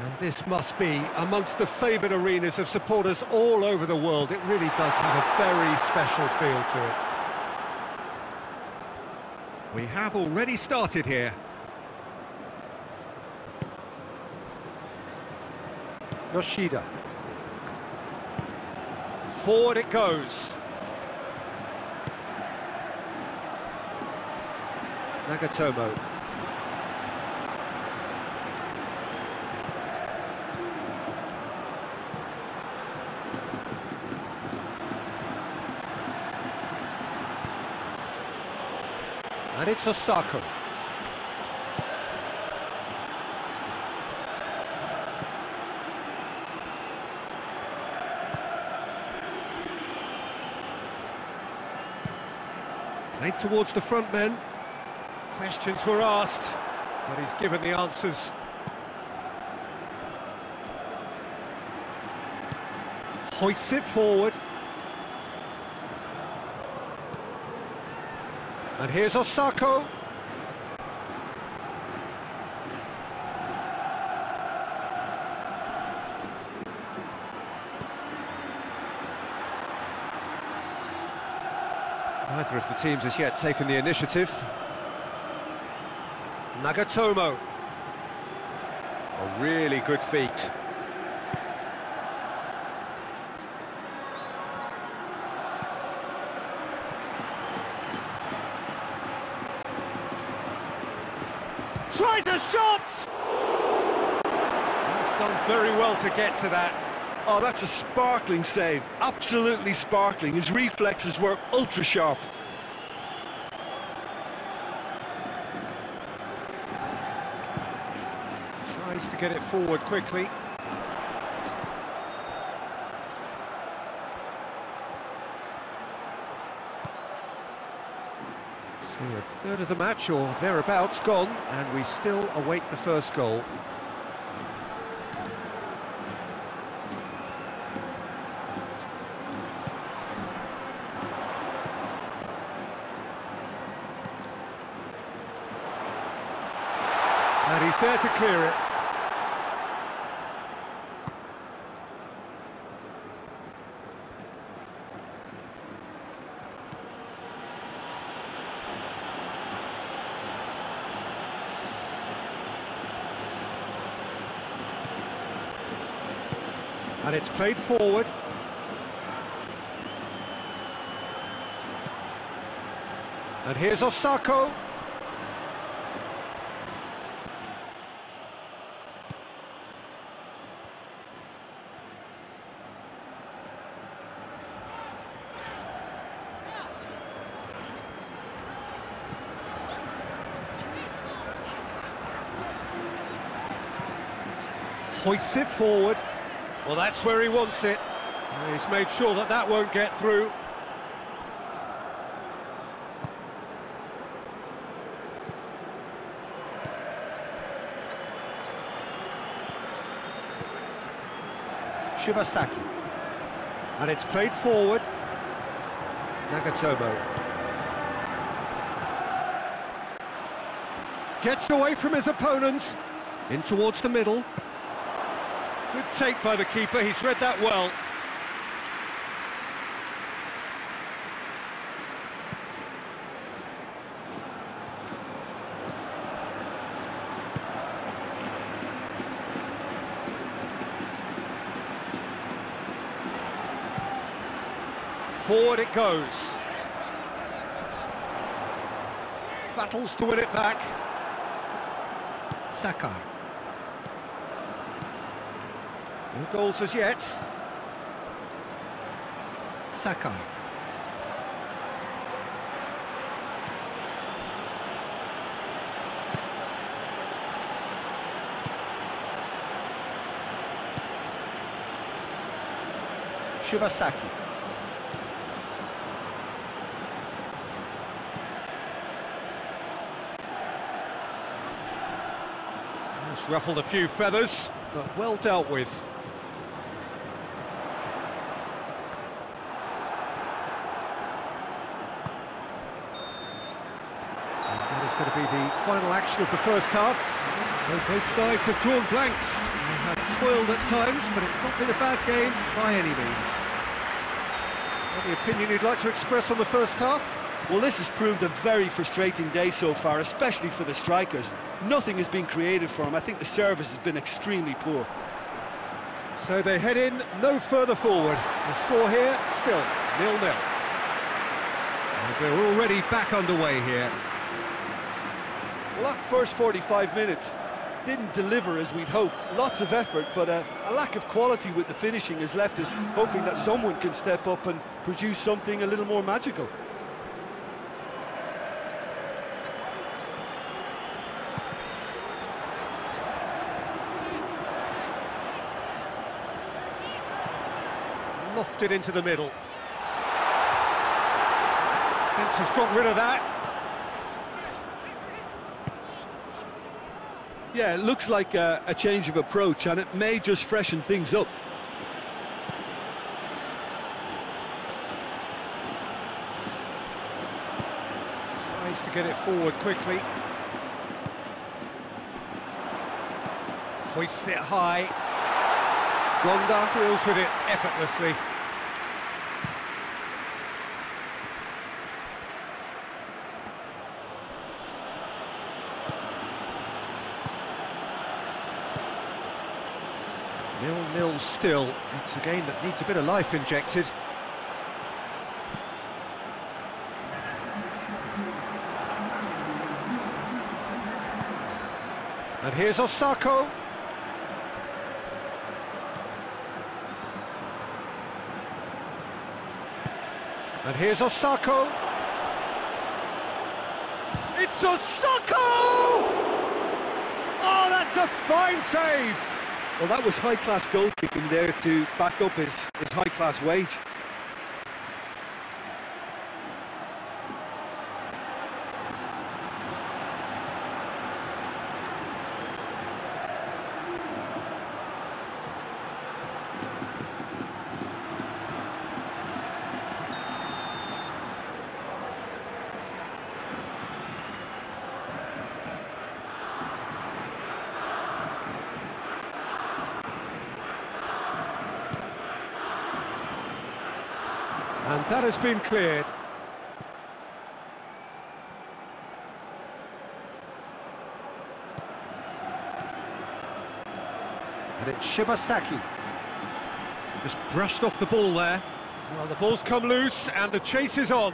And this must be amongst the favoured arenas of supporters all over the world. It really does have a very special feel to it. We have already started here. Yoshida. Forward it goes. Nagatomo. And it's Osako. Played towards the front men. Questions were asked, but he's given the answers. Hoists it forward. And here's Osako. Neither of the teams has yet taken the initiative. Nagatomo. A really good feat. Tries a shot! He's done very well to get to that. Oh, that's a sparkling save. Absolutely sparkling. His reflexes were ultra sharp. Tries to get it forward quickly. So a third of the match or thereabouts gone, and we still await the first goal. And he's there to clear it. And it's played forward. And here's Osako. Hoists it forward. Well, that's where he wants it. He's made sure that that won't get through. Shibasaki. And it's played forward. Nagatomo. Gets away from his opponents. In towards the middle. Good take by the keeper, he's read that well. Forward it goes. Battles to win it back. Sakai. No goals as yet. Sakai. Shibasaki. Just ruffled a few feathers, but well dealt with. Going to be the final action of the first half. So both sides have drawn blanks. They have toiled at times, but it's not been a bad game by any means. Any opinion you'd like to express on the first half? Well, this has proved a very frustrating day so far, especially for the strikers. Nothing has been created for them. I think the service has been extremely poor. So they head in no further forward. The score here, still nil-nil. We're already back underway here. Well, that first 45 minutes didn't deliver as we'd hoped. Lots of effort, but uh, a lack of quality with the finishing has left us hoping that someone can step up and produce something a little more magical. Lofted into the middle. Fence has got rid of that. Yeah, it looks like a, a change of approach, and it may just freshen things up. Tries to get it forward quickly. Hoists it high. Gonda deals with it effortlessly. Nil-nil still. It's a game that needs a bit of life injected. And here's Osako. And here's Osako. It's Osako! Oh, that's a fine save! Well, that was high-class goalkeeping there to back up his, his high-class wage. That has been cleared. And it's Shibasaki. Just brushed off the ball there. Well, the ball's come loose and the chase is on.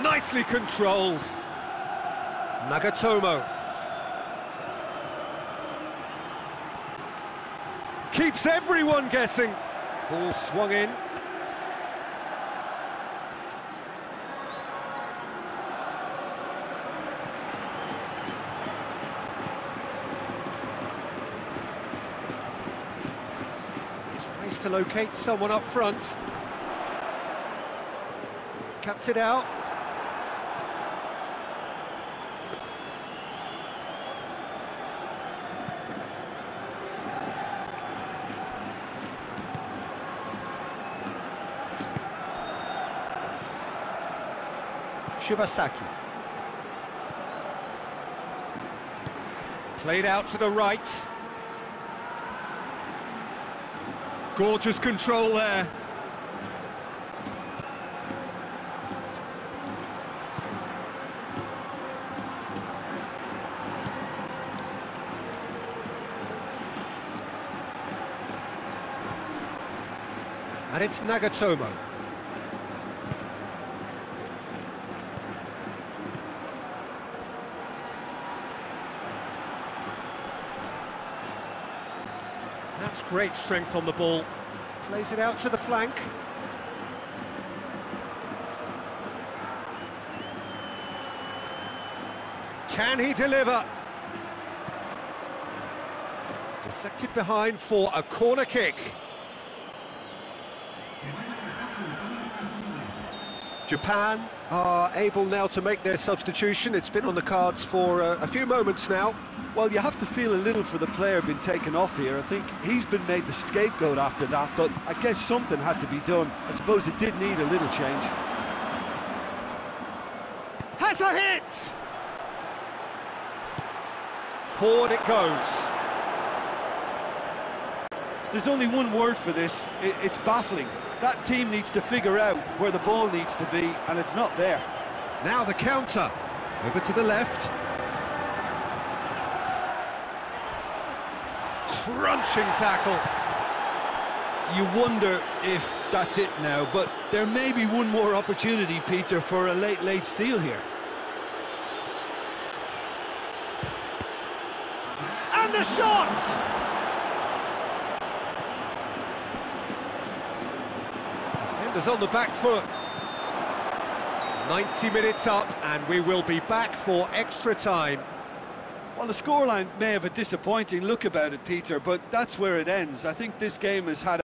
Nicely controlled. Nagatomo. Keeps everyone guessing. Ball swung in. Tries to locate someone up front. Cuts it out. Shibasaki. Played out to the right. Gorgeous control there. And it's Nagatomo. That's great strength on the ball. Plays it out to the flank. Can he deliver? Deflected behind for a corner kick. Japan are able now to make their substitution. It's been on the cards for a, a few moments now. Well, you have to feel a little for the player being taken off here. I think he's been made the scapegoat after that, but I guess something had to be done. I suppose it did need a little change. Has a hit! Forward it goes. There's only one word for this. It, it's baffling. That team needs to figure out where the ball needs to be, and it's not there. Now the counter. Over to the left. Crunching tackle. You wonder if that's it now, but there may be one more opportunity, Peter, for a late, late steal here. And the shot! Defenders on the back foot. 90 minutes up, and we will be back for extra time. Well, the scoreline may have a disappointing look about it, Peter, but that's where it ends. I think this game has had